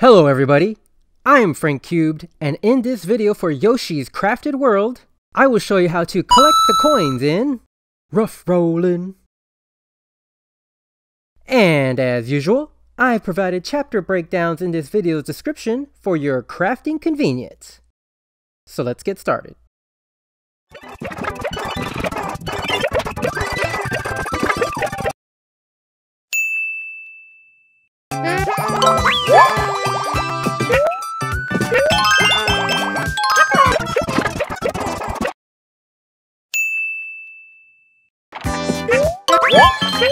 Hello everybody, I am Frank Cubed, and in this video for Yoshi's Crafted World, I will show you how to collect the coins in Rough Rollin'. And as usual, I've provided chapter breakdowns in this video's description for your crafting convenience. So let's get started. Ha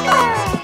ha!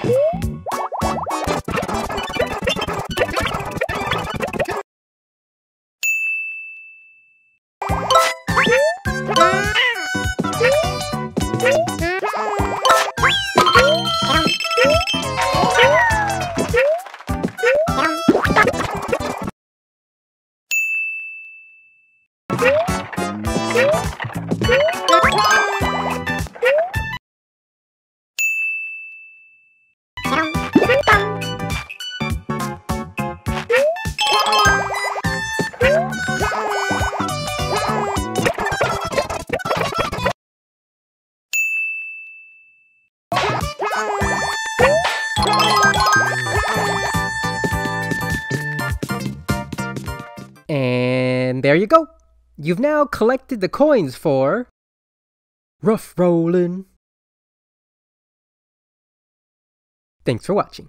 And there you go. You've now collected the coins for Rough Rollin'. Thanks for watching.